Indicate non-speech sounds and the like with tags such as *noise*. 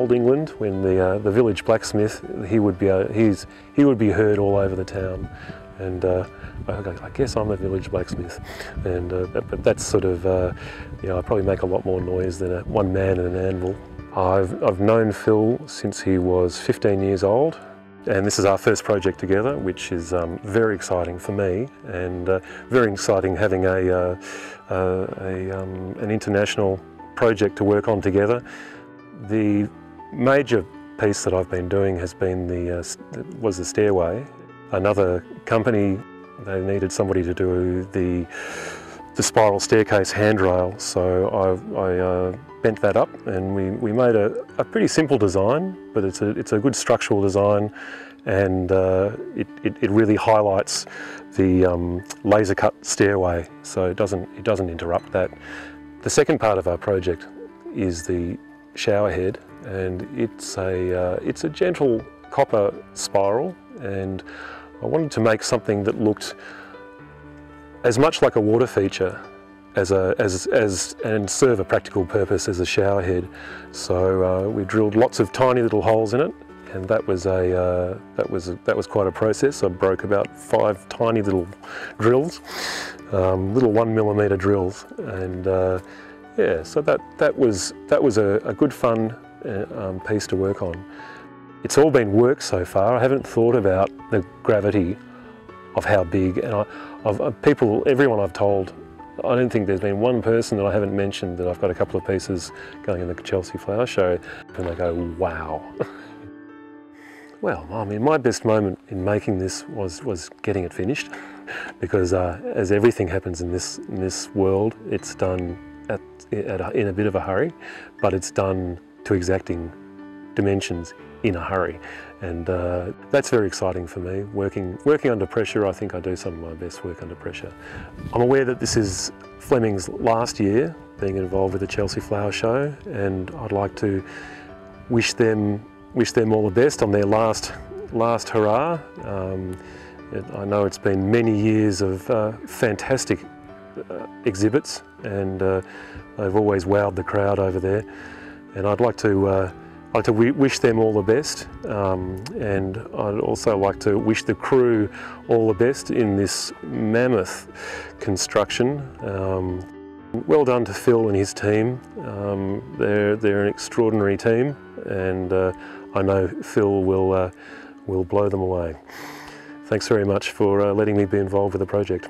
old England, when the uh, the village blacksmith, he would be uh, he's he would be heard all over the town, and uh, I, I guess I'm the village blacksmith, and uh, but, that's sort of uh, you know I probably make a lot more noise than a one man and an anvil. I've I've known Phil since he was 15 years old. And this is our first project together, which is um, very exciting for me and uh, very exciting having a, uh, uh, a um, an international project to work on together. The major piece that I've been doing has been the uh, was the stairway. Another company they needed somebody to do the the spiral staircase handrail, so I, I uh, bent that up and we, we made a, a, pretty simple design, but it's a, it's a good structural design and uh, it, it, it, really highlights the um, laser cut stairway, so it doesn't, it doesn't interrupt that. The second part of our project is the shower head and it's a, uh, it's a gentle copper spiral and I wanted to make something that looked as much like a water feature as a, as, as, and serve a practical purpose as a shower head. So uh, we drilled lots of tiny little holes in it and that was a uh, that was a, that was quite a process. I broke about five tiny little drills, um, little one millimeter drills, and uh, yeah, so that that was that was a, a good fun um, piece to work on. It's all been work so far. I haven't thought about the gravity of how big, and I, I've, uh, people, everyone I've told I don't think there's been one person that I haven't mentioned that I've got a couple of pieces going in the Chelsea Flower Show and they go, wow. *laughs* well, I mean, my best moment in making this was, was getting it finished *laughs* because uh, as everything happens in this, in this world, it's done at, at a, in a bit of a hurry, but it's done to exacting dimensions in a hurry. And uh, that's very exciting for me. Working, working under pressure, I think I do some of my best work under pressure. I'm aware that this is Fleming's last year being involved with the Chelsea Flower Show and I'd like to wish them, wish them all the best on their last, last hurrah. Um, I know it's been many years of uh, fantastic uh, exhibits and uh, they've always wowed the crowd over there. And I'd like to uh, like to wish them all the best um, and I'd also like to wish the crew all the best in this mammoth construction. Um, well done to Phil and his team. Um, they're, they're an extraordinary team and uh, I know Phil will, uh, will blow them away. Thanks very much for uh, letting me be involved with the project.